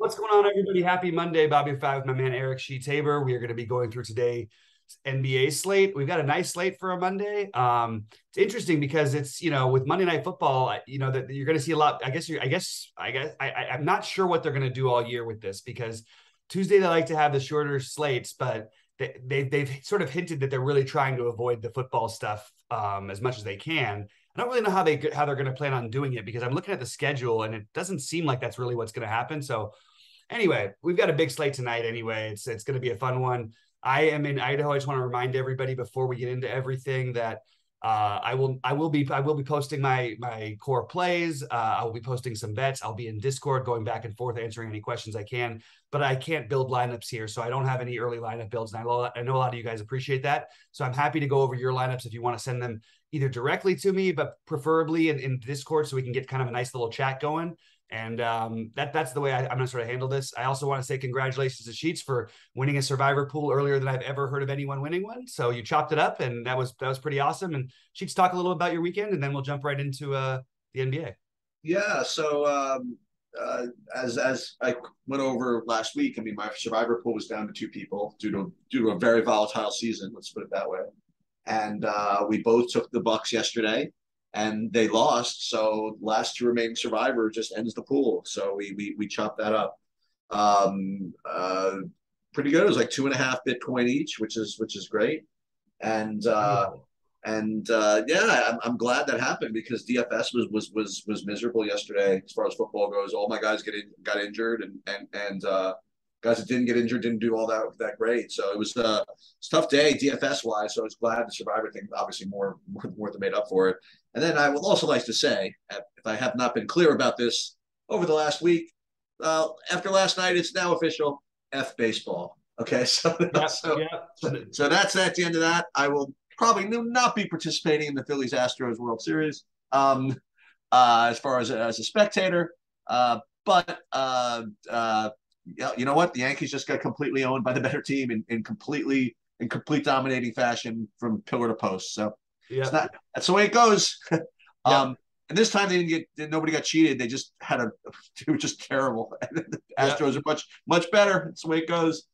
What's going on, everybody? Happy Monday. BobbyFi, my man Eric Shee Tabor. We are going to be going through today NBA slate. We've got a nice slate for a Monday. Um, it's interesting because it's you know with Monday Night Football, you know that you're going to see a lot. I guess you. I guess. I guess. I, I'm not sure what they're going to do all year with this because Tuesday they like to have the shorter slates, but they, they they've sort of hinted that they're really trying to avoid the football stuff um, as much as they can. I don't really know how they how they're going to plan on doing it because I'm looking at the schedule and it doesn't seem like that's really what's going to happen. So anyway, we've got a big slate tonight. Anyway, it's it's going to be a fun one. I am in Idaho. I just want to remind everybody before we get into everything that uh, I will I will be I will be posting my my core plays. Uh, I will be posting some bets. I'll be in Discord going back and forth answering any questions I can. But I can't build lineups here, so I don't have any early lineup builds. And I, lo- I know a lot of you guys appreciate that. So I'm happy to go over your lineups if you want to send them either directly to me, but preferably in, in Discord so we can get kind of a nice little chat going. And um, that that's the way I, am going to sort of handle this. I also want to say congratulations to Sheets for winning a Survivor pool earlier than I've ever heard of anyone winning one. So you chopped it up, and that was that was pretty awesome. And Sheets, talk a little about your weekend, and then we'll jump right into uh, the NBA. Yeah. So um, uh, as as I went over last week, I mean, my Survivor pool was down to two people due to due to a very volatile season. Let's put it that way. And uh, we both took the Bucks yesterday and they lost. So last two remaining survivor just ends the pool. So we we we chopped that up. Um, uh, pretty good. It was like two and a half Bitcoin each, which is which is great. And uh, and uh, yeah, I'm, I'm glad that happened because DFS was was was was miserable yesterday as far as football goes. All my guys get in, got injured, and and and uh, guys that didn't get injured didn't do all that that great. So it was uh, a tough day DFS wise. So I was glad the survivor thing obviously more more, more than made up for it. And then I would also like to say, if I have not been clear about this over the last week, uh, after last night, it's now official. F baseball. Okay, so yeah, so, yeah. so, so that's at the end of that. I will probably not be participating in the Phillies Astros World Series um, uh, as far as as a spectator. Uh, but uh, uh, you know what? The Yankees just got completely owned by the better team in, in completely in complete dominating fashion from pillar to post. So yeah, not, that's the way it goes. um, and this time they didn't get nobody got cheated. They just had a they were just terrible. the Astros are much much better. That's the way it goes.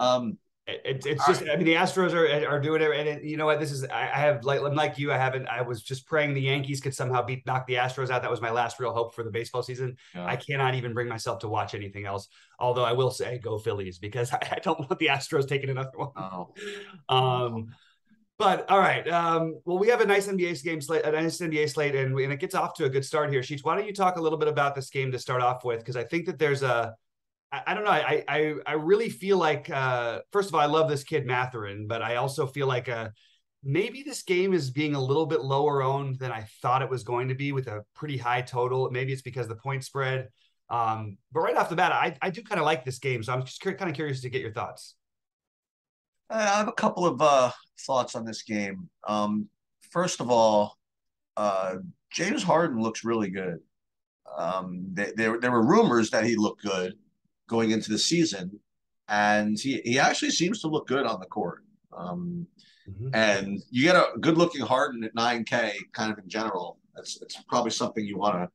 Um, it, it's just, right. I mean, the Astros are are doing it, and it, you know what? This is I, I have like I'm like you. I haven't. I was just praying the Yankees could somehow beat knock the Astros out. That was my last real hope for the baseball season. Yeah. I cannot even bring myself to watch anything else. Although I will say, go Phillies because I, I don't want the Astros taking another one. Oh. um, but all right. Um, well, we have a nice NBA game slate, a nice NBA slate, and, and it gets off to a good start here. Sheets, why don't you talk a little bit about this game to start off with? Because I think that there's a I, don't know. I, I I really feel like uh, first of all, I love this kid Mathurin, but I also feel like uh, maybe this game is being a little bit lower owned than I thought it was going to be with a pretty high total. Maybe it's because the point spread. Um, but right off the bat, I, I do kind of like this game, so I'm just kind of curious to get your thoughts. I have a couple of uh, thoughts on this game. Um, first of all, uh, James Harden looks really good. Um, there, there were rumors that he looked good, going into the season, and he he actually seems to look good on the court. Um, mm-hmm. And you get a good looking Harden at nine K, kind of in general. That's it's probably something you want to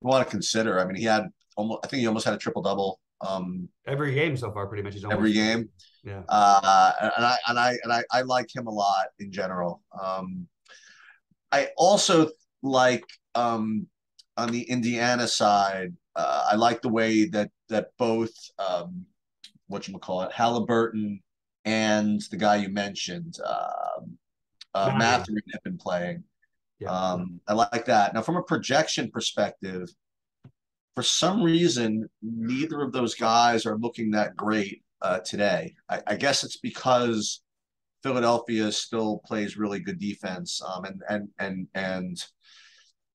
want to consider. I mean, he had almost I think he almost had a triple double. Um, every game so far, pretty much. He's every game. Yeah. Uh, and I and I and I, I like him a lot in general. Um, I also like um, on the Indiana side. Uh, I like the way that that both um, what you call it, Halliburton and the guy you mentioned, uh, uh, Mathurin have been playing. Yeah. Um, I like that. Now, from a projection perspective, for some reason, neither of those guys are looking that great uh, today. I, I, guess it's because Philadelphia still plays really good defense, um, and and and and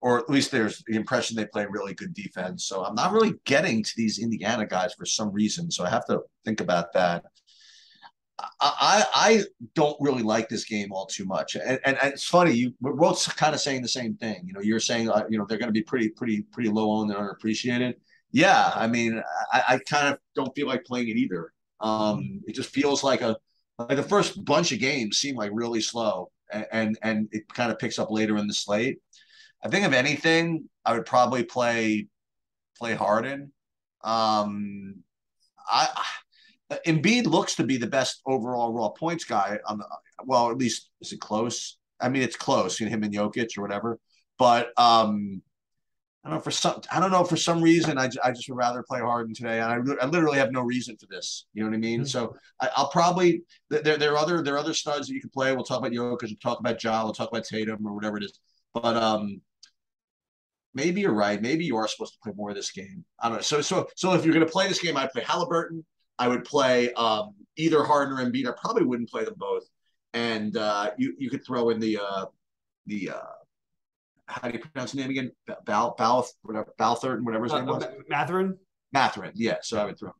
or at least there's the impression they play really good defense. So I'm not really getting to these Indiana guys for some reason. So I have to think about that. I I don't really like this game all too much, and, and, and it's funny. You both kind of saying the same thing. You know, you're saying uh, you know they're going to be pretty pretty pretty low on and underappreciated. Yeah, I mean, I, I kind of don't feel like playing it either. Um, it just feels like a like the first bunch of games seem like really slow, and and, and it kind of picks up later in the slate. I think if anything, I would probably play play Harden. Um, I Embiid looks to be the best overall raw points guy on the. Well, at least is it close? I mean, it's close. You know, him and Jokic or whatever. But um, I don't know for some. I don't know for some reason. I, I just would rather play Harden today. And I, I literally have no reason for this. You know what I mean? Mm-hmm. So I, will probably there there are other there are other studs that you can play. We'll talk about Jokic. We'll talk about Ja. We'll talk about Tatum or whatever it is. But um, maybe you're right. Maybe you are supposed to play more of this game. I don't know. So so so if you're going to play this game, I'd play Halliburton. I would play um, either Harden or Embiid. I probably wouldn't play them both. And uh, you you could throw in the uh, the uh, how do you pronounce his name again? Bal Bal whatever Balthert whatever his uh, name was. Mathurin. Mathurin, yeah. So I would throw.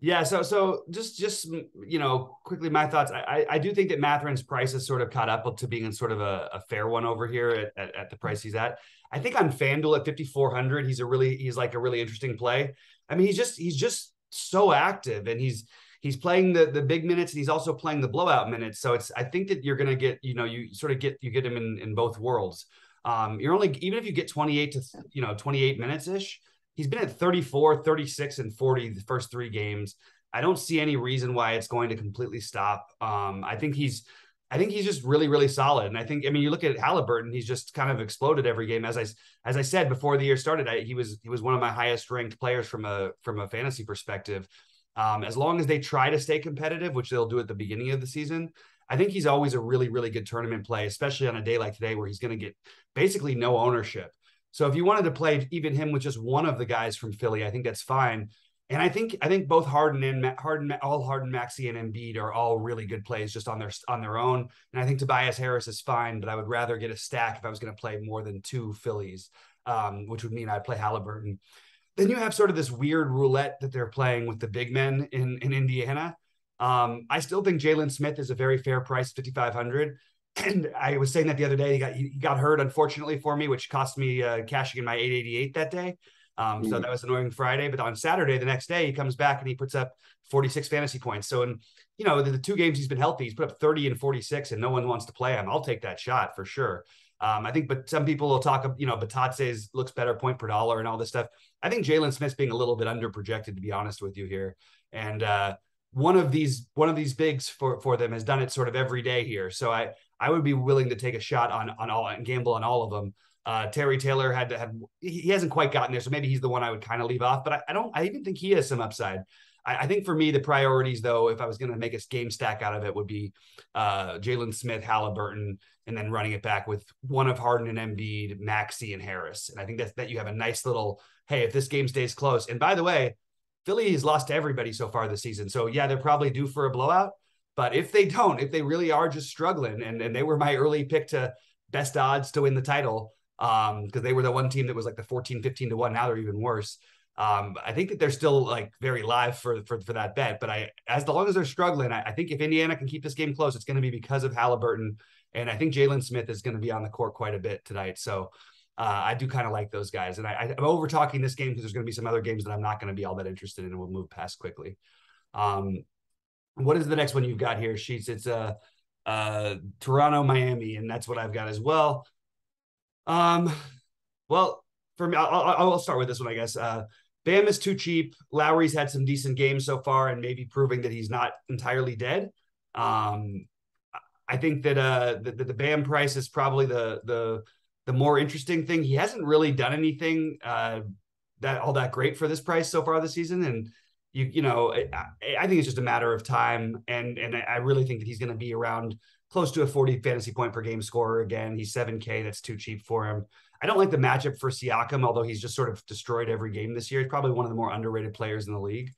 Yeah, so so just just you know quickly my thoughts. I I do think that Mathurin's price has sort of caught up to being in sort of a, a fair one over here at, at, at, the price he's at. I think on FanDuel at 5400, he's a really he's like a really interesting play. I mean, he's just he's just so active and he's he's playing the the big minutes and he's also playing the blowout minutes. So it's I think that you're gonna get you know you sort of get you get him in in both worlds. Um, you're only even if you get 28 to you know 28 minutes ish, he's been at 34, 36, and 40 the first three games. I don't see any reason why it's going to completely stop. Um, I think he's I think he's just really, really solid. And I think, I mean, you look at Halliburton, he's just kind of exploded every game. As I, as I said before the year started, I, he was, he was one of my highest ranked players from a, from a fantasy perspective. Um, as long as they try to stay competitive, which they'll do at the beginning of the season, I think he's always a really, really good tournament play, especially on a day like today where he's going to get basically no ownership. So if you wanted to play even him with just one of the guys from Philly, I think that's fine. And I think I think both Harden and Harden, all Harden, Maxey, and Embiid are all really good plays just on their on their own. And I think Tobias Harris is fine, but I would rather get a stack if I was going to play more than two Phillies, um, which would mean I'd play Halliburton. Then you have sort of this weird roulette that they're playing with the big men in in Indiana. Um, I still think Jalen Smith is a very fair price, 5,500. And I was saying that the other day, he got, he got hurt, unfortunately, for me, which cost me uh, cashing in my 888 that day. Um, mm-hmm. So that was annoying Friday. But on Saturday, the next day, he comes back and he puts up 46 fantasy points. So, in you know, the, the, two games he's been healthy, he's put up 30 and 46, and no one wants to play him. I'll take that shot for sure. Um, I think, but some people will talk, about, you know, Bitadze's looks better point per dollar and all this stuff. I think Jalen Smith's being a little bit under projected, to be honest with you here. And uh, one of these one of these bigs for for them has done it sort of every day here. So I I would be willing to take a shot on on all and gamble on all of them. Uh, Terry Taylor had to have he hasn't quite gotten there, so maybe he's the one I would kind of leave off. But I, I, don't I even think he has some upside. I, I think for me the priorities though, if I was going to make a game stack out of it, would be uh, Jalen Smith, Halliburton, and then running it back with one of Harden and Embiid, Maxey, and Harris. And I think that that you have a nice little hey, if this game stays close. And by the way, Philly has lost to everybody so far this season. So yeah, they're probably due for a blowout. But if they don't, if they really are just struggling, and, and they were my early pick to best odds to win the title, um, because they were the one team that was like the 14, 15 to one. Now they're even worse. Um, I think that they're still like very live for for for that bet. But I as long as they're struggling, I, I think if Indiana can keep this game close, it's going to be because of Halliburton. And I think Jalen Smith is going to be on the court quite a bit tonight. So uh, I do kind of like those guys. And I, am over talking this game because there's going to be some other games that I'm not going to be all that interested in and we'll move past quickly. Um, what is the next one you've got here, Sheets? It's uh, uh, Toronto, Miami, and that's what I've got as well. Um, well, for me, I'll, I'll start with this one, I guess. Uh, Bam is too cheap. Lowry's had some decent games so far, and maybe proving that he's not entirely dead. Um, I think that uh, the, the Bam price is probably the the the more interesting thing. He hasn't really done anything uh, that all that great for this price so far this season, and you you know I, I think it's just a matter of time, and and I really think that he's going to be around close to a 40 fantasy point per game scorer again. He's 7K. That's too cheap for him. I don't like the matchup for Siakam, although he's just sort of destroyed every game this year. He's probably one of the more underrated players in the league.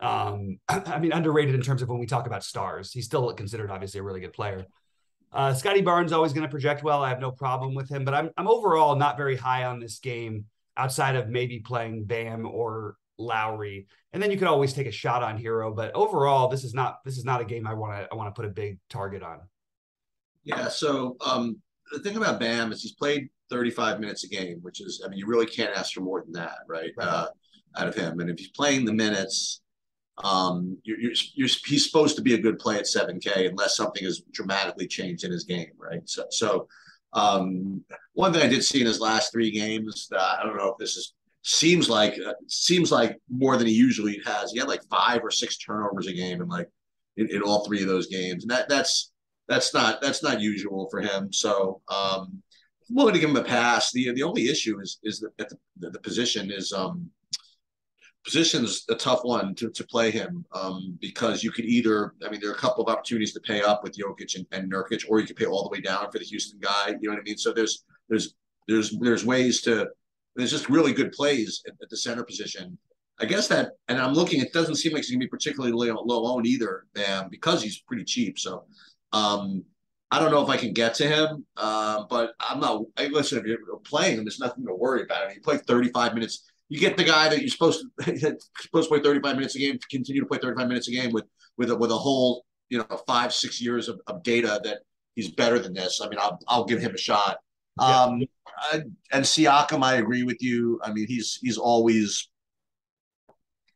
Um, I mean, underrated in terms of when we talk about stars. He's still considered obviously a really good player. Uh, Scottie Barnes always going to project well. I have no problem with him, but I'm I'm overall not very high on this game outside of maybe playing Bam or Lowry, and then you could always take a shot on Herro. But overall, this is not this is not a game I want to I want to put a big target on. Yeah. So um, the thing about Bam is he's played 35 minutes a game, which is I mean you really can't ask for more than that, right? right. Uh, out of him, and if he's playing the minutes um, you're, you're, you're, he's supposed to be a good play at 7K unless something has dramatically changed in his game, right? So, so um, one thing I did see in his last three games, uh, I don't know if this is seems like uh, seems like more than he usually has. He had like five or six turnovers a game, and like in, in all three of those games, and that that's that's not that's not usual for him. So um, I'm willing to give him a pass. the The only issue is is that the, the position is um, position's a tough one to, to play him um, because you could either, I mean, there are a couple of opportunities to pay up with Jokic and, and Nurkic, or you could pay all the way down for the Houston guy. You know what I mean? So there's there's there's there's ways to there's just really good plays at, at the center position. I guess that, and I'm looking, it doesn't seem like he's gonna be particularly low, low owned either, man, because he's pretty cheap. So um, I don't know if I can get to him, uh, but I'm not. I listen, if you're playing him, there's nothing to worry about. I mean, you play 35 minutes you get the guy that you're supposed to supposed to play 35 minutes a game, continue to play 35 minutes a game with with a, with a whole you know five six years of, of data that he's better than this. I mean, I'll I'll give him a shot. Yeah. Um, I, and Siakam, I agree with you. I mean, he's he's always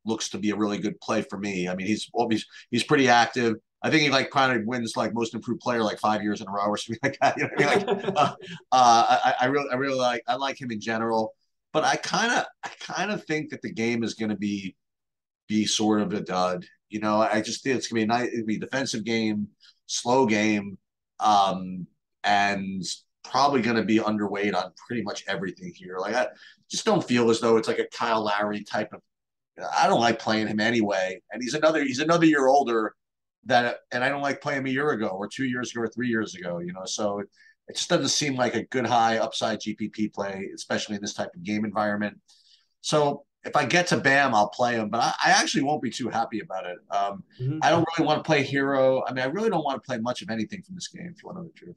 looks to be a really good play for me. I mean, he's always he's pretty active. I think he like kind of wins like most improved player like five years in a row or something like that. You know I mean? Like, uh, uh, I, I really I really like I like him in general but I kind of I kind of think that the game is going to be be sort of a dud. You know, I just think it's going to be a nice, it'll be a defensive game, slow game, um, and probably going to be underweight on pretty much everything here. Like I just don't feel as though it's like a Kyle Lowry type of. I don't like playing him anyway, and he's another he's another year older that, and I don't like playing him a year ago or two years ago or three years ago. You know, so it just doesn't seem like a good high upside GPP play, especially in this type of game environment. So if I get to Bam, I'll play him, but I, I actually won't be too happy about it. Um, mm-hmm. I don't really want to play Herro. I mean, I really don't want to play much of anything from this game, if you want to know the truth.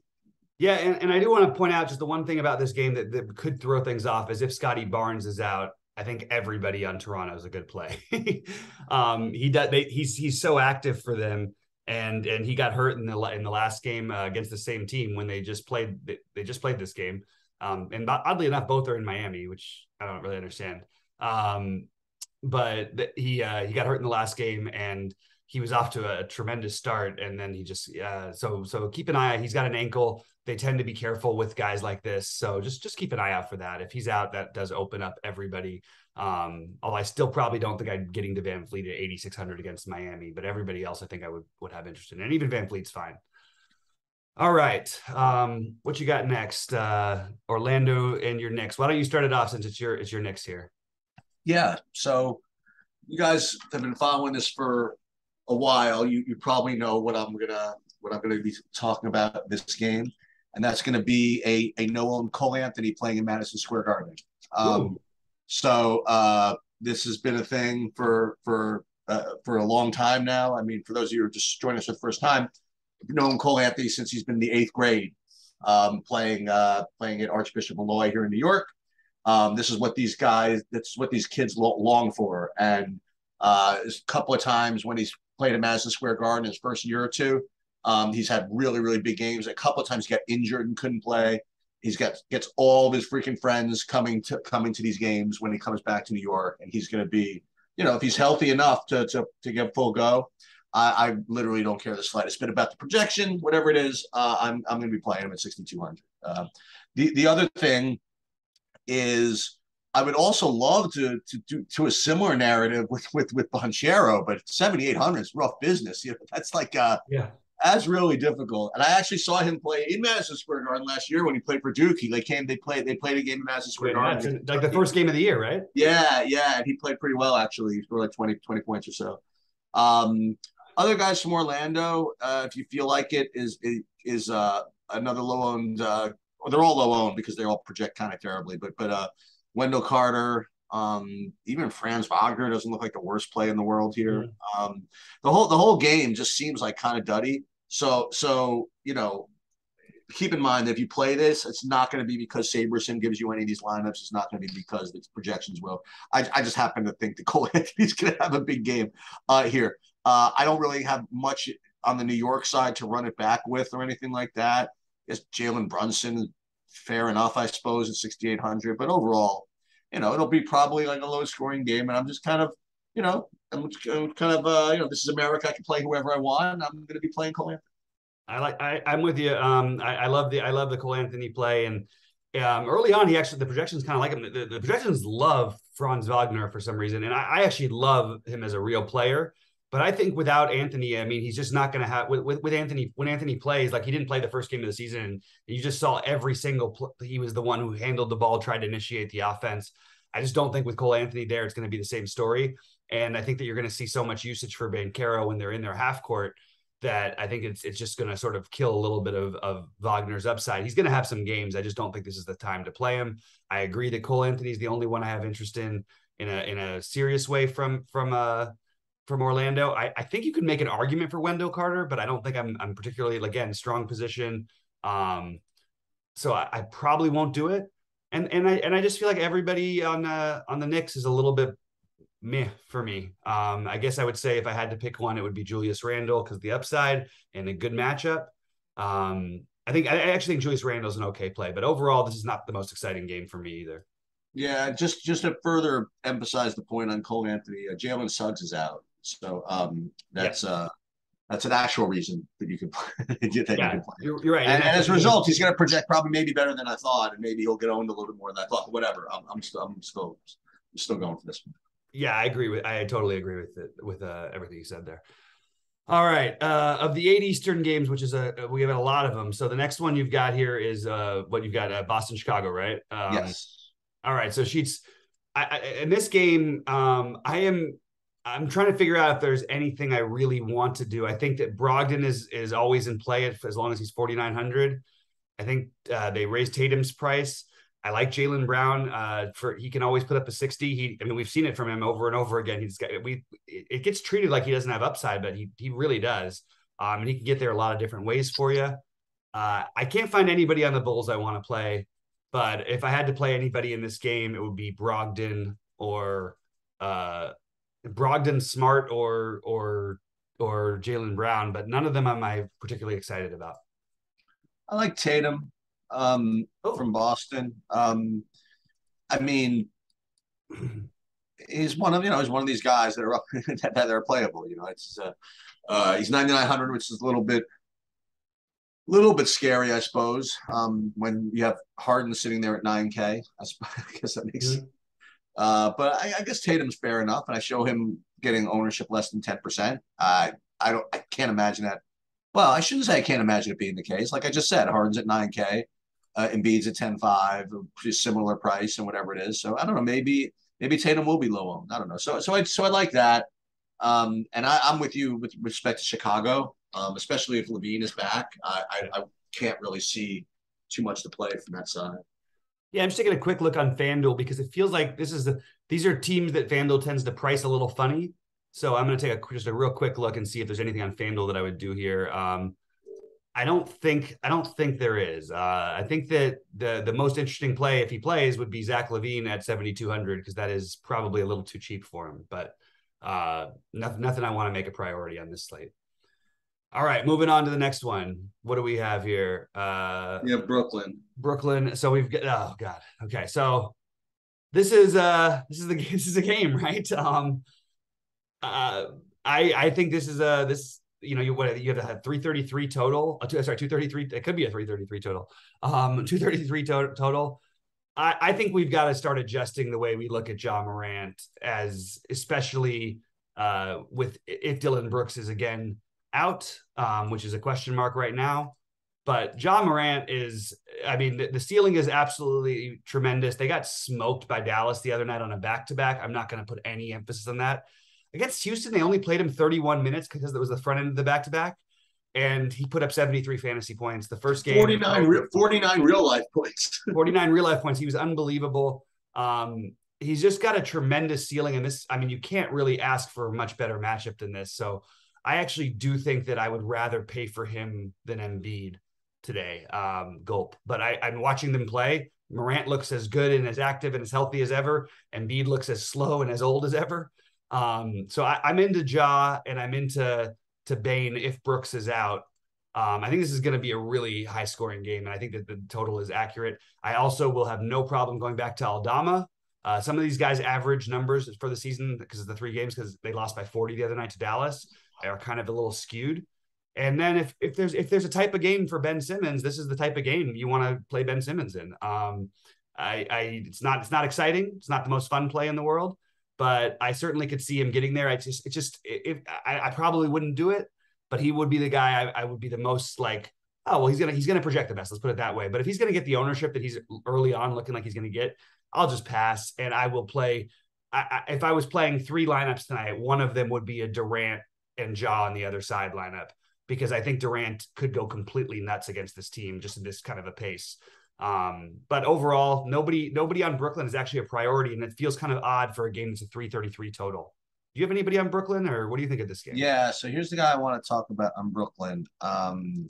Yeah, and, and I do want to point out just the one thing about this game that, that could throw things off is if Scottie Barnes is out, I think everybody on Toronto is a good play. um, he does. They, he's he's so active for them and and he got hurt in the in the last game uh, against the same team when they just played they, they just played this game. Um, and oddly enough, both are in Miami, which I don't really understand. Um, but th- he uh, he got hurt in the last game, and he was off to a tremendous start, and then he just uh, so so keep an eye. He's got an ankle. They tend to be careful with guys like this, so just just keep an eye out for that. If he's out, that does open up everybody. Um, although I still probably don't think I'm getting to VanVleet at 8,600 against Miami, but everybody else I think I would would have interest in, and even VanVleet's fine. All right, um, what you got next, uh, Orlando and your Knicks? Why don't you start it off since it's your it's your Knicks here? Yeah, so you guys have been following this for a while. You you probably know what I'm gonna what I'm gonna be talking about this game, and that's gonna be a a no own Cole Anthony playing in Madison Square Garden. Um, so uh, this has been a thing for for uh, for a long time now. I mean, for those of you who are just joining us for the first time, known Cole Anthony since he's been in the eighth grade, um, playing uh, playing at Archbishop Molloy here in New York. Um, this is what these guys, that's what these kids long for. And uh, a couple of times when he's played at Madison Square Garden his first year or two, um, he's had really, really big games. A couple of times he got injured and couldn't play. He's got gets all of his freaking friends coming to coming to these games when he comes back to New York, and he's going to be, you know, if he's healthy enough to to to get full go. I, I literally don't care the slightest bit about the projection, whatever it is. Uh, I'm I'm going to be playing him at 6,200. Uh, the the other thing is I would also love to to do to a similar narrative with with with Banchero, but 7,800 is rough business. You know, that's like uh, yeah that's really difficult. And I actually saw him play in Madison Square Garden last year when he played for Duke. He like came, they played, they played a game in Madison Square Garden. Like the first game of the year, right? Yeah, yeah. And he played pretty well actually. He scored like 20, 20 points or so. Um, other guys from Orlando, uh, if you feel like it, is is uh, another low owned. Uh, they're all low owned because they all project kind of terribly. But but uh, Wendell Carter, um, even Franz Wagner doesn't look like the worst play in the world here. Mm-hmm. Um, the whole the whole game just seems like kind of duddy. So so you know, keep in mind that if you play this, it's not going to be because SaberSim gives you any of these lineups. It's not going to be because the projections will. I, I just happen to think that Cole Anthony's going to have a big game uh, here. Uh, I don't really have much on the New York side to run it back with or anything like that. Jalen Brunson, fair enough, I suppose, at 6,800. But overall, you know, it'll be probably like a low scoring game. And I'm just kind of, you know, I'm kind of, uh, you know, this is America. I can play whoever I want. I'm going to be playing Cole Anthony. I like, I, I'm with you. Um, I, I love the, I love the Cole Anthony play. And Um, early on, he actually the projections kind of like him. The, the, projections love Franz Wagner for some reason, and I, I, actually love him as a real player. But I think without Anthony, I mean, he's just not going to have with, with, with Anthony when Anthony plays. Like he didn't play the first game of the season, and you just saw every single. Pl- he was the one who handled the ball, tried to initiate the offense. I just don't think with Cole Anthony there, it's going to be the same story. And I think that you're going to see so much usage for Banchero when they're in their half court that I think it's it's just going to sort of kill a little bit of, of Wagner's upside. He's going to have some games. I just don't think this is the time to play him. I agree that Cole Anthony is the only one I have interest in in a in a serious way from from uh from Orlando. I, I think you could make an argument for Wendell Carter, but I don't think I'm I'm particularly again strong position. Um, so I, I probably won't do it. And and I and I just feel like everybody on uh on the Knicks is a little bit meh for me. Um, I guess I would say if I had to pick one, it would be Julius Randle because the upside and a good matchup. Um, I think I actually think Julius Randle's an okay play, but overall, this is not the most exciting game for me either. Yeah, just just to further emphasize the point on Cole Anthony, uh, Jalen Suggs is out, so um, that's yeah. uh, that's an actual reason that you can play. that yeah, you can play. You're, you're right, and, and as a result, he's going to project probably maybe better than I thought, and maybe he'll get owned a little bit more than I thought. Whatever, I'm, I'm still I'm still I'm still going for this one yeah, I agree with I totally agree with it with uh, everything you said there. All right, uh, of the eight Eastern games, which is a we have a lot of them. So the next one you've got here is uh, what you've got uh, Boston Chicago, right? Um, yes. All right, so sheets. I, I, in this game, um, I am I'm trying to figure out if there's anything I really want to do. I think that Brogdon is is always in play as long as he's 4,900. I think uh, they raised Tatum's price. I like Jaylen Brown. Uh, for he can always put up a sixty. He, I mean, we've seen it from him over and over again. He's got we. It gets treated like he doesn't have upside, but he he really does. Um, and he can get there a lot of different ways for you. Uh, I can't find anybody on the Bulls I want to play, but if I had to play anybody in this game, it would be Brogdon or uh, Brogdon, Smart, or or or Jaylen Brown. But none of them am I particularly excited about. I like Tatum um, oh. from Boston. Um, I mean, he's one of you know he's one of these guys that are up that, that are playable. You know, it's uh, uh, he's ninety nine hundred, which is a little bit little bit scary, I suppose. Um, when you have Harden sitting there at nine K, I, guess that makes. Mm-hmm. Uh, but I, I, guess Tatum's fair enough, and I show him getting ownership less than ten percent. I I don't I can't imagine that. Well, I shouldn't say I can't imagine it being the case. Like I just said, Harden's at nine K uh, Embiid's at 10-5, pretty similar price and whatever it is. So I don't know, maybe maybe Tatum will be low owned. I don't know. So so I so I like that. Um, and I, am with you with respect to Chicago, um, especially if LaVine is back. I, I, I can't really see too much to play from that side. Yeah, I'm just taking a quick look on FanDuel because it feels like this is the these are teams that FanDuel tends to price a little funny. So I'm going to take a just a real quick look and see if there's anything on FanDuel that I would do here. Um, I don't think I don't think there is. Uh, I think that the the most interesting play if he plays would be Zach LaVine at 7200 because that is probably a little too cheap for him. But uh, nothing nothing I want to make a priority on this slate. All right, moving on to the next one. What do we have here? Uh, yeah, Brooklyn. Brooklyn. So we've got oh god. Okay, so this is uh this is the this is a game, right? Um, uh, I I think this is a this you know, you what you have to have 333 total. Uh, two, sorry, 233. It could be a 333 total. Um, 233 to- total. I, I think we've got to start adjusting the way we look at Ja Morant, as especially uh, with if Dillon Brooks is again out, um, which is a question mark right now. But Ja Morant is, I mean, the, the, ceiling is absolutely tremendous. They got smoked by Dallas the other night on a back to back. I'm not going to put any emphasis on that. Against Houston, they only played him 31 minutes because it was the front end of the back to back. And he put up 73 fantasy points. The first game 49, real, 49 real life points. 49 real life points. He was unbelievable. Um, he's just got a tremendous ceiling. And this, I mean, you can't really ask for a much better matchup than this. So I actually do think that I would rather pay for him than Embiid today. Um, gulp. But I, I'm watching them play. Morant looks as good and as active and as healthy as ever. Embiid looks as slow and as old as ever. Um, so I, am into Ja and I'm into to Bane if Brooks is out. Um, I think this is going to be a really high scoring game, and I think that the total is accurate. I also will have no problem going back to Aldama. Uh, some of these guys' average numbers for the season because of the three games because they lost by 40 the other night to Dallas are kind of a little skewed. And then if if there's if there's a type of game for Ben Simmons, this is the type of game you want to play Ben Simmons in. Um, I, I it's not it's not exciting. It's not the most fun play in the world, but I certainly could see him getting there. I just it's just if I, I probably wouldn't do it, but he would be the guy I, I would be the most like oh well he's gonna he's gonna project the best. Let's put it that way. But if he's gonna get the ownership that he's early on looking like he's gonna get, I'll just pass and I will play. I, I, if I was playing three lineups tonight, one of them would be a Durant and Ja on the other side lineup because I think Durant could go completely nuts against this team just in this kind of a pace. Um, but overall, nobody nobody on Brooklyn is actually a priority, and it feels kind of odd for a game that's a 333 total. Do you have anybody on Brooklyn, or what do you think of this game? Yeah, so here's the guy I want to talk about on Brooklyn. Um,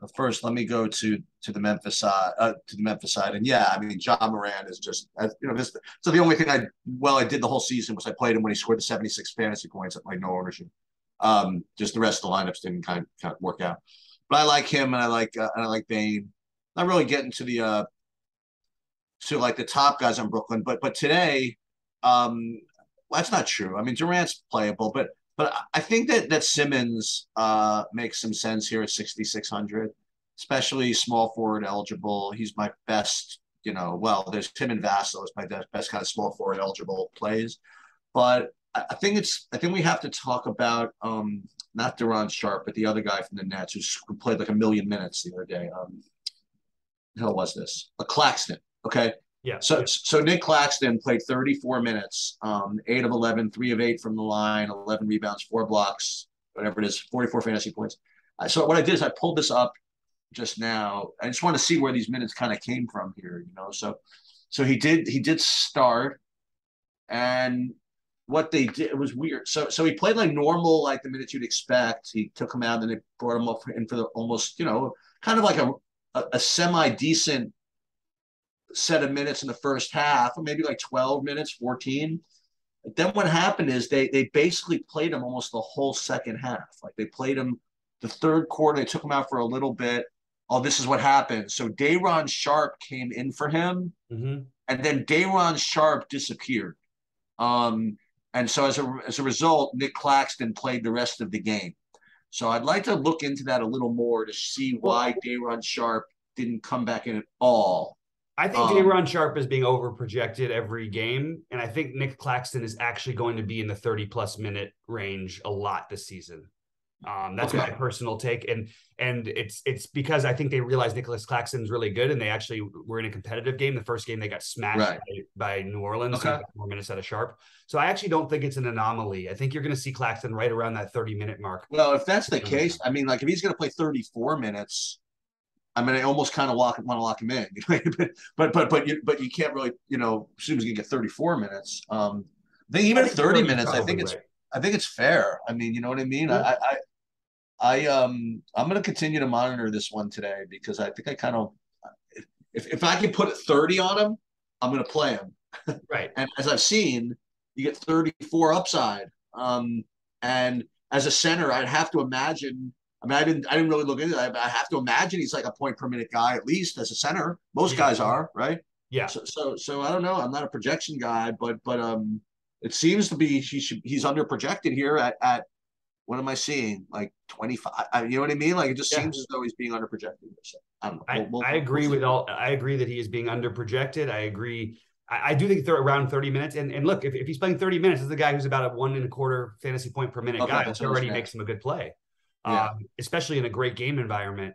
but first, let me go to to the Memphis side, uh, to the Memphis side, and yeah, I mean, Ja Morant is just you know this. So the only thing I well I did the whole season was I played him when he scored the 76 fantasy points at like no ownership. Um, just the rest of the lineups didn't kind of, kind of work out. But I like him, and I like uh, and I like Bane not really getting to the uh to like the top guys on Brooklyn, but but today, um, that's not true. I mean, Durant's playable, but but I think that that Simmons uh makes some sense here at 6600, especially small forward eligible. He's my best, you know. Well, there's Tim and Vassell is my best kind of small forward eligible plays, but I think it's I think we have to talk about um not Day'Ron Sharpe, but the other guy from the Nets who played like a million minutes the other day. Um, hell was this? A Claxton. Okay. Yeah. So yeah. so Nick Claxton played 34 minutes, um, eight of 11, three of eight from the line, 11 rebounds, four blocks, whatever it is, 44 fantasy points. So what I did is I pulled this up just now. I just want to see where these minutes kind of came from here, you know. So so he did he did start and what they did it was weird. So so he played like normal, like the minutes you'd expect. He took him out and they brought him up in for the almost, you know, kind of like a a, a semi decent set of minutes in the first half, or maybe like 12 minutes, 14. Then what happened is they they basically played him almost the whole second half. Like they played him the third quarter, they took him out for a little bit. Oh, this is what happened. So Day'Ron Sharpe came in for him, mm-hmm. and then Day'Ron Sharpe disappeared. Um, and so as a as a result, Nick Claxton played the rest of the game. So I'd like to look into that a little more to see why Day'Ron Sharpe didn't come back in at all. I think um, Day'Ron Sharpe is being over projected every game, and I think Nick Claxton is actually going to be in the 30 plus minute range a lot this season. Um, that's okay. my personal take, and and it's it's because I think they realized Nicholas Claxton's really good, and they actually were in a competitive game. The first game they got smashed right. by, by, New Orleans, okay. so more minutes at a sharp. So I actually don't think it's an anomaly. I think you're going to see Claxton right around that 30 minute mark. Well, if that's the case, I mean, like if he's going to play 34 minutes, I mean, I almost kind of lock want to lock him in, but but but you but you can't really, you know, assume he's going to get 34 minutes. Um, I think even 30 minutes, I think it's. Right. I think it's fair. I mean, you know what I mean? Yeah. I, I I um I'm gonna continue to monitor this one today because I think I kind of if if I can put 30 on him, I'm gonna play him. Right. and as I've seen, you get 34 upside. Um, and as a center, I'd have to imagine. I mean, I didn't I didn't really look into that, but I have to imagine he's like a point per minute guy at least as a center. Most yeah. guys are, right? Yeah. So, so so I don't know. I'm not a projection guy, but but um, it seems to be he should he's under projected here at at what am I seeing? Like 25. I, you know what I mean? Like it just yeah. seems as though he's being underprojected. So, I don't know. I, we'll, we'll, I agree we'll with all. I agree that he is being underprojected. I agree. I, I do think they're around 30 minutes. And and look, if, if he's playing 30 minutes, this is a guy who's about a one and a quarter fantasy point per minute okay, guy, which already makes him a good play, yeah. um, especially in a great game environment.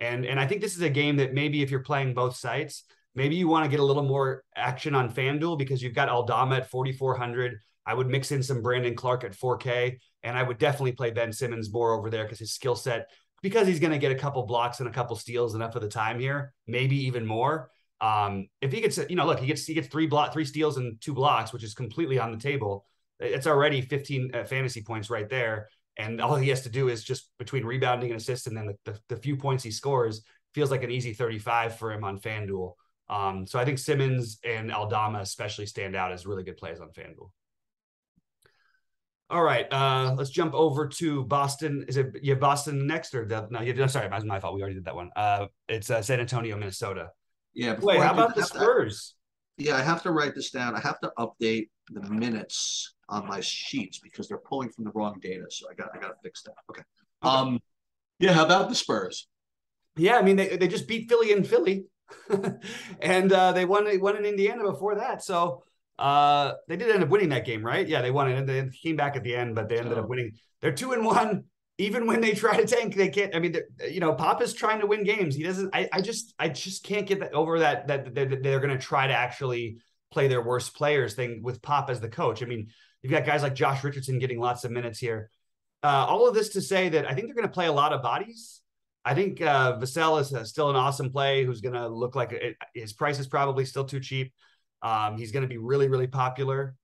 And and I think this is a game that maybe if you're playing both sites, maybe you want to get a little more action on FanDuel because you've got Aldama at 4,400. I would mix in some Brandon Clarke at 4K, and I would definitely play Ben Simmons more over there because his skill set, because he's going to get a couple blocks and a couple steals enough of the time here, maybe even more. Um, if he gets, you know, look, he gets he gets three block, three steals and two blocks, which is completely on the table. It's already 15 uh, fantasy points right there, and all he has to do is just between rebounding and assists, and then the, the, the few points he scores feels like an easy 35 for him on FanDuel. Um, so I think Simmons and Aldama especially stand out as really good plays on FanDuel. All right, uh, let's jump over to Boston. Is it you have Boston next or the, no? You, no, sorry, that's my fault. We already did that one. Uh, it's uh, San Antonio, Minnesota. Yeah. Wait, how about the Spurs? To, yeah, I have to write this down. I have to update the minutes on my sheets because they're pulling from the wrong data. So I got I got to fix that. Okay. okay. Um, Yeah, how about the Spurs? Yeah, I mean they, they just beat Philly in Philly, and uh, they won they won in Indiana before that. So uh, they did end up winning that game, right? Yeah, they won it, and they came back at the end, but they ended oh. up winning. They're two and one. Even when they try to tank, they can't. I mean, you know, Pop is trying to win games. He doesn't. I, I just, I just can't get that over that that they're, they're going to try to actually play their worst players thing with Pop as the coach. I mean, you've got guys like Josh Richardson getting lots of minutes here. Uh, all of this to say that I think they're going to play a lot of bodies. I think uh, Vassell is uh, still an awesome play who's going to look like it, his price is probably still too cheap. Um, he's going to be really, really popular.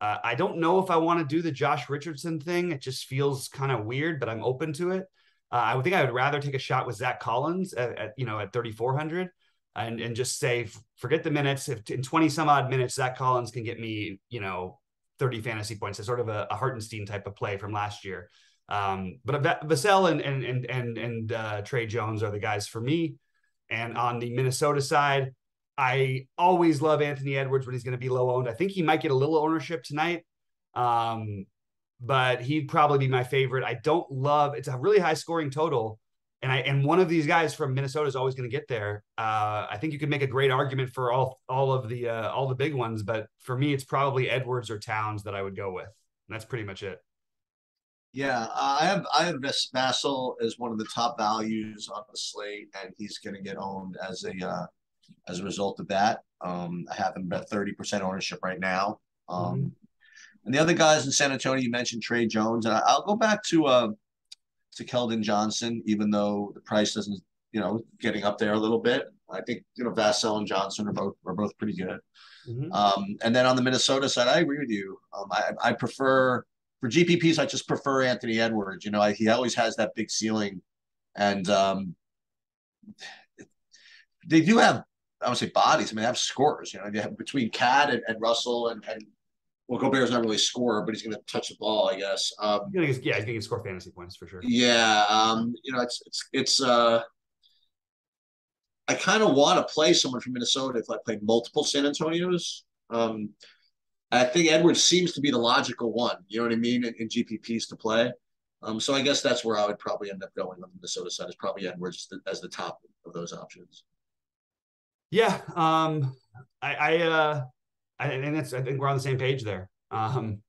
Uh, I don't know if I want to do the Josh Richardson thing. It just feels kind of weird, but I'm open to it. Uh, I would think I would rather take a shot with Zach Collins at, at you know at 3,400 and and just say forget the minutes. If in 20 some odd minutes Zach Collins can get me you know 30 fantasy points, it's sort of a, a Hartenstein type of play from last year. Um, but Vassell and and and and and uh, Tre Jones are the guys for me. And on the Minnesota side, I always love Anthony Edwards when he's going to be low owned. I think he might get a little ownership tonight, um, but he'd probably be my favorite. I don't love it's a really high scoring total, and I and one of these guys from Minnesota is always going to get there. Uh, I think you could make a great argument for all all of the uh, all the big ones, but for me, it's probably Edwards or Towns that I would go with. And that's pretty much it. Yeah, uh, I have I have Vassell as one of the top values on the slate, and he's going to get owned as a uh, as a result of that. Um, I have him at thirty percent ownership right now. Um, mm-hmm. And the other guys in San Antonio, you mentioned Tre Jones, and I, will go back to uh, to Keldon Johnson, even though the price doesn't, you know, getting up there a little bit. I think you know Vassell and Johnson are both are both pretty good. Mm-hmm. Um, and then on the Minnesota side, I agree with you. Um, I, I prefer for GPPs, I just prefer Anthony Edwards. You know, I, he always has that big ceiling, and um, they do have I would say bodies. I mean, they have scores. You know, they have between KAT and, and Russell and and well, Gobert's not really a scorer, but he's going to touch the ball, I guess. Um, yeah, he's going to score fantasy points for sure. Yeah, um, you know, it's it's it's. Uh, I kind of want to play someone from Minnesota if I play multiple San Antonios. Um, I think Edwards seems to be the logical one. You know what I mean in, in GPPs to play. Um, so I guess that's where I would probably end up going on the Minnesota side is probably Edwards as the top of those options. Yeah, um, I, I, uh, I think that's I think we're on the same page there. Um,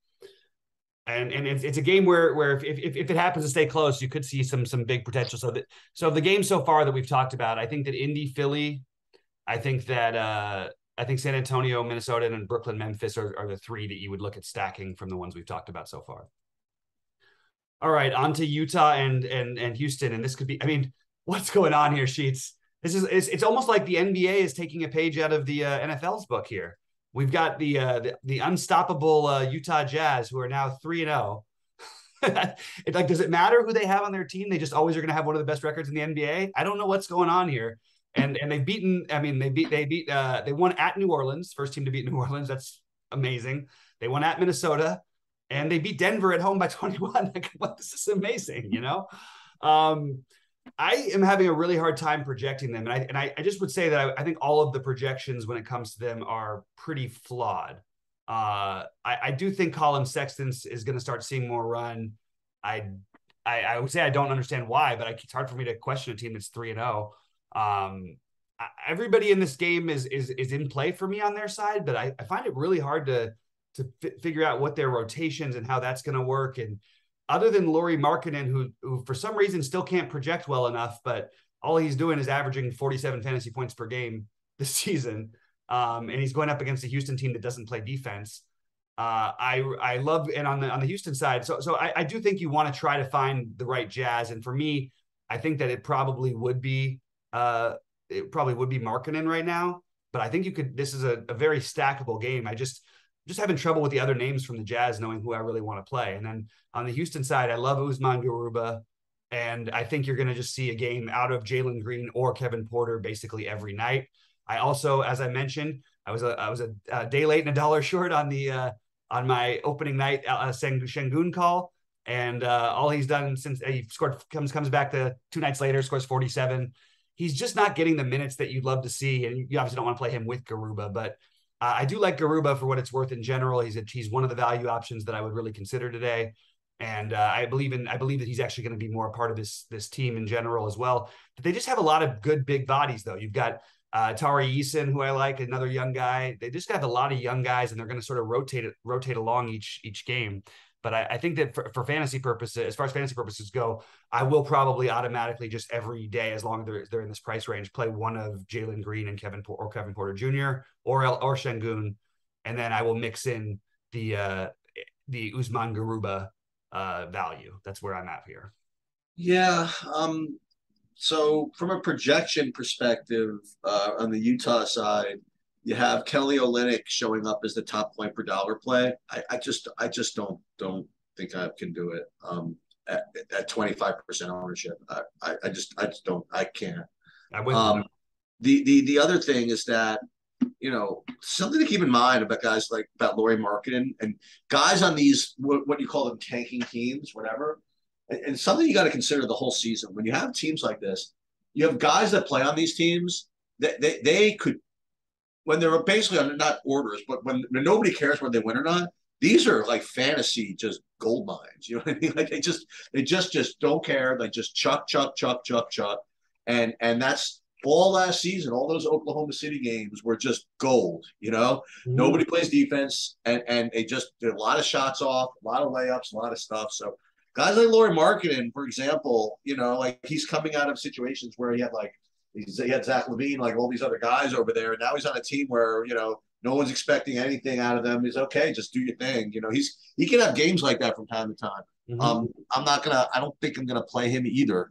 and and it's, it's a game where where if, if if it happens to stay close, you could see some some big potential. So that so the game so far that we've talked about, I think that Indy, Philly, I think that uh, I think San Antonio, Minnesota, and Brooklyn, Memphis are, are the three that you would look at stacking from the ones we've talked about so far. All right, on to Utah and and and Houston, and this could be. I mean, what's going on here, Sheets? This is it's, it's almost like the NBA is taking a page out of the uh, NFL's book here. We've got the uh, the, the unstoppable uh, Utah Jazz who are now three and zero. Oh. like, does it matter who they have on their team? They just always are going to have one of the best records in the NBA. I don't know what's going on here and and they've beaten. I mean, they beat they beat uh, they won at New Orleans, first team to beat New Orleans. That's amazing. They won at Minnesota, and they beat Denver at home by 21. like, what, this is amazing, you know. Um, I am having a really hard time projecting them, and I and I, I just would say that I, I, think all of the projections when it comes to them are pretty flawed. Uh, I, I do think Collin Sexton is going to start seeing more run. I, I, I would say I don't understand why, but I, it's hard for me to question a team that's three and zero. Um, everybody in this game is is is in play for me on their side, but I, I find it really hard to to f- figure out what their rotations and how that's going to work. And other than Lauri Markkanen, who who for some reason still can't project well enough, but all he's doing is averaging 47 fantasy points per game this season, um, and he's going up against a Houston team that doesn't play defense. Uh, I I love and on the on the Houston side, so so I, I do think you want to try to find the right jazz, and for me, I think that it probably would be uh, it probably would be Markkanen right now. But I think you could. This is a, a very stackable game. I just just having trouble with the other names from the Jazz, knowing who I really want to play. And then on the Houston side, I love Usman Garuba. And I think you're going to just see a game out of Jalen Green or Kevin Porter basically every night. I also, as I mentioned, I was a I was a, a day late and a dollar short on the uh, on my opening night uh, Sengun call, and uh, all he's done since he scored comes comes back to two nights later scores 47 he's just not getting the minutes that you'd love to see. And you obviously don't want to play him with Garuba, but uh, I do like Garuba for what it's worth in general. He's a, he's one of the value options that I would really consider today. and uh, I believe in I believe that he's actually going to be more a part of this this team in general as well. But they just have a lot of good big bodies though. You've got uh, Tari Eason, who I like, another young guy. They just have a lot of young guys, and they're going to sort of rotate it, rotate along each each game. But I, I think that for, for, fantasy purposes, as far as fantasy purposes go, I will probably automatically just every day, as long as they're, they're in this price range, play one of Jalen Green and Kevin or Kevin Porter Jr. or or Sengun, and then I will mix in the uh, the Usman Garuba uh, value. That's where I'm at here. Yeah. Um, so from a projection perspective, uh, on the Utah side, you have Kelly Olynyk showing up as the top point per dollar play. I, I just I just don't don't think I can do it. Um, at, at 25% ownership. I, I, I, just I just don't I can't. I um, the the the other thing is that you know something to keep in mind about guys like about Lauri Markkanen and guys on these what, what you call them tanking teams, whatever. And, and something you got to consider the whole season when you have teams like this, you have guys that play on these teams that they, they could when they're basically on not orders, but when, when nobody cares whether they win or not, these are like fantasy just gold mines. You know what I mean? Like they just they just just don't care. They just chuck, chuck, chuck, chuck, chuck. And and that's all last season, all those Oklahoma City games were just gold, you know. Mm-hmm. Nobody plays defense and and they just did a lot of shots off, a lot of layups, a lot of stuff. So guys like Lauri Markkanen, for example, you know, like he's coming out of situations where he had like He's, he had Zach LaVine, like all these other guys over there, and now he's on a team where you know no one's expecting anything out of them. He's okay, just do your thing. You know, he's he can have games like that from time to time. Mm-hmm. Um, I'm not gonna. I don't think I'm gonna play him either.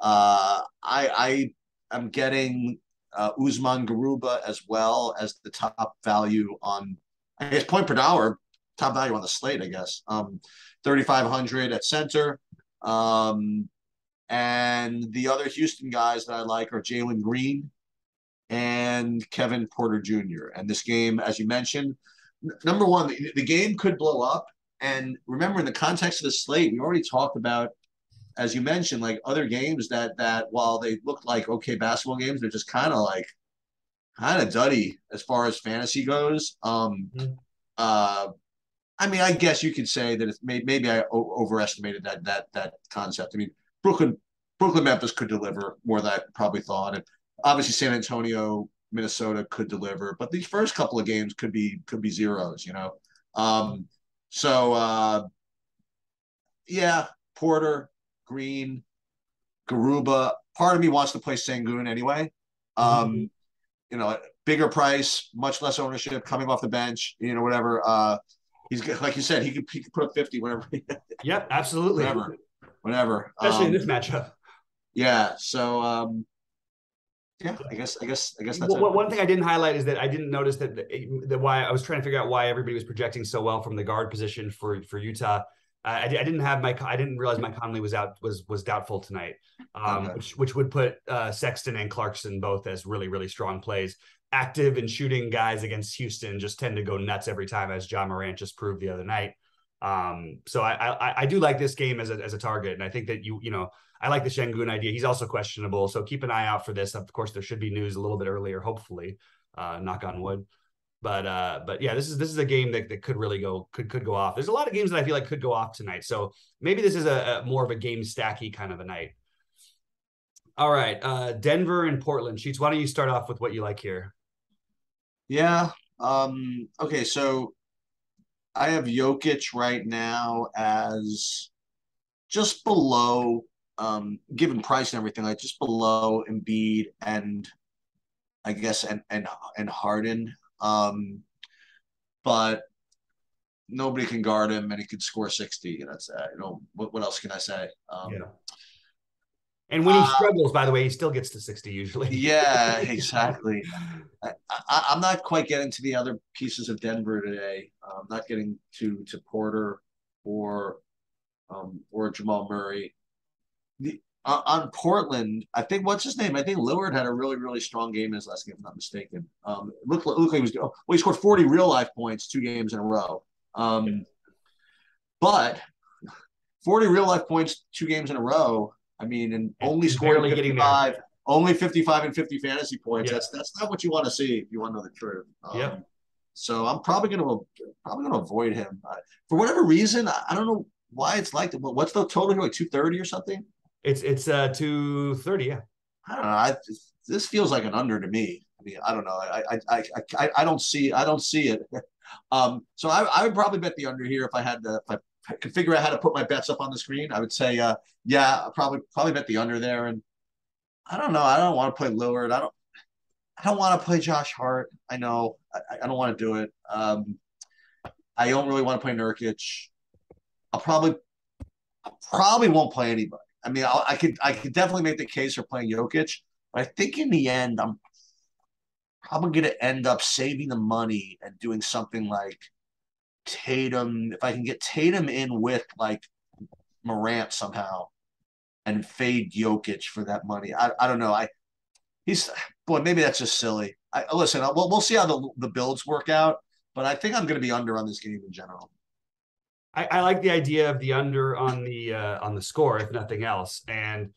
Uh, I I am getting uh, Usman Garuba as well as the top value on. I guess point per dollar, top value on the slate. I guess. Um, 3,500 at center. Um, and the other Houston guys that I like are Jalen Green and Kevin Porter Jr. And this game, as you mentioned, number one, the, the game could blow up. And remember, in the context of the slate, we already talked about, as you mentioned, like other games that that while they look like okay basketball games, they're just kind of like kind of duddy as far as fantasy goes. Um, mm-hmm. uh, I mean, I guess you could say that it's maybe, maybe I o- overestimated that that that concept. I mean, Brooklyn, Brooklyn, Memphis could deliver more than I probably thought, and obviously San Antonio, Minnesota could deliver. But these first couple of games could be could be zeros, you know. Um, so uh, yeah, Porter, Green, Garuba. Part of me wants to play Sengun anyway. Um, mm-hmm. You know, bigger price, much less ownership, coming off the bench. You know, whatever. Uh, he's like you said, he could he could put up fifty whenever. yep, absolutely. Whatever whatever. Especially um, in this matchup. Yeah. So um, yeah, I guess I guess I guess that's well, one thing I didn't highlight is that I didn't notice that the, the, why I was trying to figure out why everybody was projecting so well from the guard position for for Utah. I, I didn't have my I didn't realize Mike Conley was out was was doubtful tonight, um, okay. which which would put uh, Sexton and Clarkson both as really really strong plays. Active and shooting guys against Houston just tend to go nuts every time, as Ja Morant just proved the other night. Um, so I, I, I do like this game as a as a target, and I think that you you know I like the Sengun idea. He's also questionable, so keep an eye out for this. Of course, there should be news a little bit earlier, hopefully. Uh, knock on wood. But uh, but yeah, this is this is a game that, that could really go could could go off. There's a lot of games that I feel like could go off tonight. So maybe this is a, a more of a game stacky kind of a night. All right, uh, Denver and Portland. Sheets, why don't you start off with what you like here? Yeah. Um, okay, so I have Jokic right now as just below, um, given price and everything, like just below Embiid and I guess and and and Harden. Um, but nobody can guard him, and he could score sixty. That's uh, you know what, what else can I say? Um, yeah. And when he uh, struggles, by the way, he still gets to 60 usually. yeah, exactly. I, am not quite getting to the other pieces of Denver today. I'm not getting to to Porter or um, or Jamal Murray. The, uh, on Portland, I think what's his name? I think Lillard had a really really strong game in his last game, if I'm not mistaken. Um, it looked, looked like he was oh, well, he scored 40 real life points two games in a row. Um, but 40 real life points two games in a row I mean, and only scoring 55, only 55 and 50 fantasy points. Yeah. That's that's not what you want to see if you want to know the truth. Um, yeah. So I'm probably going to probably going to avoid him uh, for whatever reason. I, I, don't know why it's like that. What's the total here? Like two thirty or something? It's it's uh two thirty. Yeah. I don't know. I, this feels like an under to me. I mean, I don't know. I I I I, I don't see I don't see it. Um, so I, I would probably bet the under here if I had to if I could figure out how to put my bets up on the screen. I would say, uh, yeah, probably probably bet the under there. And I don't know. I don't want to play Lillard. I don't. I don't want to play Josh Hart. I know. I, I don't want to do it. Um, I don't really want to play Nurkic. I'll probably I probably won't play anybody. I mean, I'll, i could I could definitely make the case for playing Jokic, but I think in the end, I'm probably going to end up saving the money and doing something like Tatum. If I can get Tatum in with like Morant somehow, and fade Jokic for that money, I, I don't know. I he's boy, maybe that's just silly. I listen. We'll we'll see how the the builds work out, but I think I'm going to be under on this game in general. I, I like the idea of the under on the uh, on the score, if nothing else. And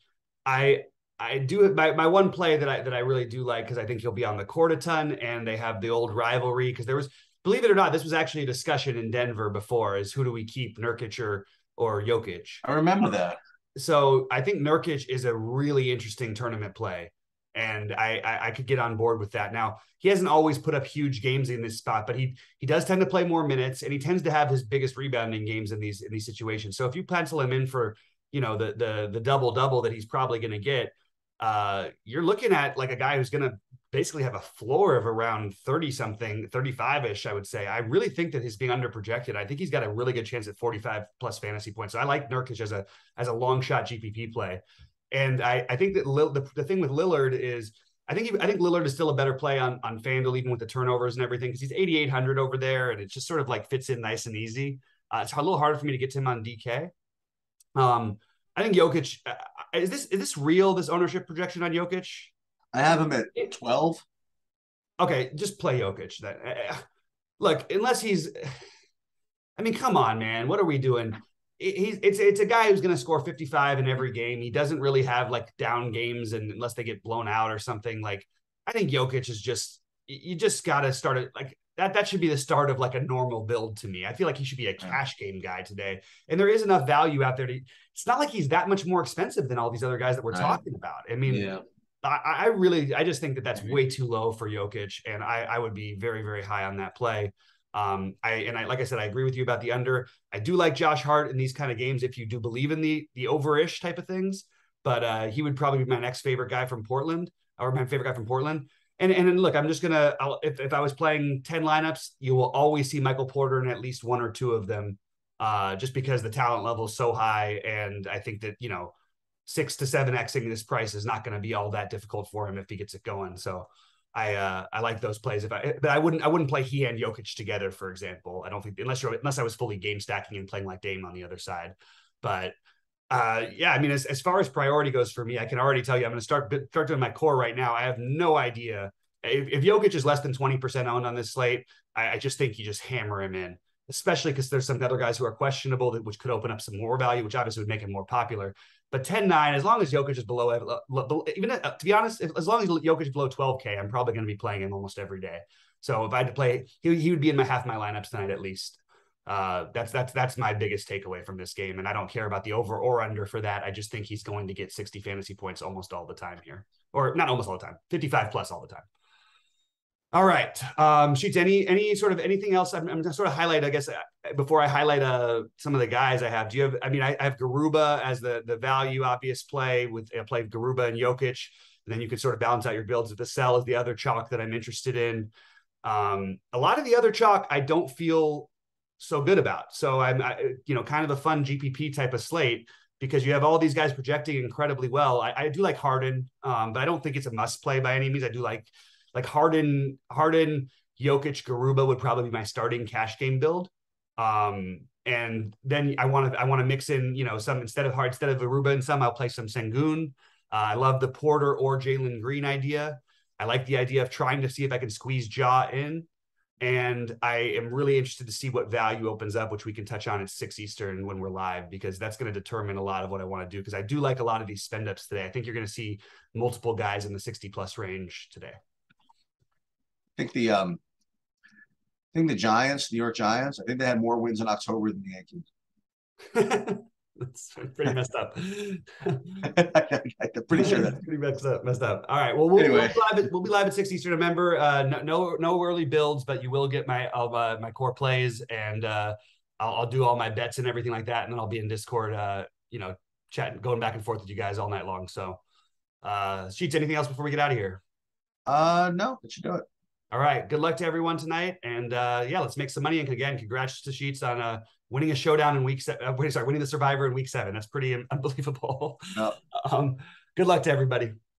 I I do my, my one play that I that I really do like because I think he'll be on the court a ton, and they have the old rivalry because there was believe it or not, this was actually a discussion in Denver before: is who do we keep, Nurkic or or Jokic? I remember that. So I think Nurkic is a really interesting tournament play and I, I, I could get on board with that. Now he hasn't always put up huge games in this spot, but he he does tend to play more minutes, and he tends to have his biggest rebounding games in these in these situations. So if you pencil him in for you know the the the double double that he's probably going to get, uh, you're looking at like a guy who's going to basically have a floor of around 30 something 35 ish i would say i really think that he's being under projected i think he's got a really good chance at 45 plus fantasy points so i like nurkic as a as a long shot gpp play and I, I think that Lil, the, the thing with Lillard is I think he, I think Lillard is still a better play on on FanDuel even with the turnovers and everything because he's 8800 over there and it just sort of like fits in nice and easy. Uh, it's a little harder for me to get to him on DK. Um, I think Jokic uh, is this is this real this ownership projection on Jokic? I have him at 12. Okay, just play Jokic then. Uh, look, unless he's I mean, come on, man. What are we doing? he's it's it's a guy who's going to score 55 in every game. He doesn't really have like down games, and unless they get blown out or something, like I think Jokic is just you just got to start it like that. That should be the start of like a normal build to me. I feel like he should be a cash game guy today, and there is enough value out there. To, it's not like he's that much more expensive than all these other guys that we're right. talking about. I mean. Yeah. I, I really, I just think that that's way too low for Jokic, and I, I would be very, very high on that play. Um, I and I like I said, I agree with you about the under. I do like Josh Hart in these kind of games if you do believe in the the overish type of things. But uh, he would probably be my next favorite guy from Portland, or my favorite guy from Portland. And and then look, I'm just gonna I'll, if if I was playing ten lineups, you will always see Michael Porter in at least one or two of them, uh, just because the talent level is so high, and I think that you know six to seven xing this price is not going to be all that difficult for him if he gets it going. So I uh, I like those plays. If I but I wouldn't I wouldn't play he and Jokic together, for example. I don't think unless you're unless I was fully game stacking and playing like Dame on the other side. But uh, yeah, I mean, as, as far as priority goes for me, I can already tell you I'm going to start start doing my core right now. I have no idea if, if Jokic is less than 20% owned on this slate. I, I just think you just hammer him in especially because there's some other guys who are questionable that which could open up some more value, which obviously would make him more popular. But 10 9, as long as Jokic is below, even uh, to be honest, as long as Jokic is below 12K, I'm probably going to be playing him almost every day. So if I had to play, he, he would be in my half my lineups tonight at least. Uh, that's that's that's my biggest takeaway from this game, and I don't care about the over or under for that. I just think he's going to get 60 fantasy points almost all the time here, or not almost all the time, 55 plus all the time. All right. Um, Sheets, any any sort of anything else? I'm, I'm going to sort of highlight, I guess, uh, before I highlight uh, some of the guys I have. Do you have? I mean, I, I have Garuba as the the value obvious play with I play of Garuba and Jokic, and then you can sort of balance out your builds. With the sell is the other chalk that I'm interested in. Um, a lot of the other chalk I don't feel so good about. So I'm, I, you know, kind of a fun GPP type of slate because you have all these guys projecting incredibly well. I, I do like Harden, um, but I don't think it's a must play by any means. I do like like Harden, Harden, Jokic, Garuba would probably be my starting cash game build. Um, and then I want to I want to mix in, you know, some instead of hard instead of Garuba and some, I'll play some Sengun. Uh, I love the Porter or Jalen Green idea. I like the idea of trying to see if I can squeeze Ja in. And I am really interested to see what value opens up, which we can touch on at six Eastern when we're live, because that's going to determine a lot of what I want to do. Because I do like a lot of these spend ups today. I think you're going to see multiple guys in the 60 plus range today. I think the um, I think the Giants, New York Giants, I think they had more wins in October than the Yankees. That's pretty messed up. I'm pretty sure that's pretty messed up. Messed up. All right. Well, we'll, Anyway. we'll, be, live at, we'll be live at six Eastern. Remember, uh, no, no no early builds, but you will get my uh, my core plays, and uh, I'll, I'll do all my bets and everything like that, and then I'll be in Discord, uh, you know, chatting, going back and forth with you guys all night long. So, uh, Sheets, anything else before we get out of here? uh no, that should do it. All right. Good luck to everyone tonight, and uh, yeah, let's make some money. And again, congrats to Sheets on uh, winning a showdown in week seven. Uh, sorry, winning the Survivor in week seven. That's pretty unbelievable. Yep. Um, good luck to everybody.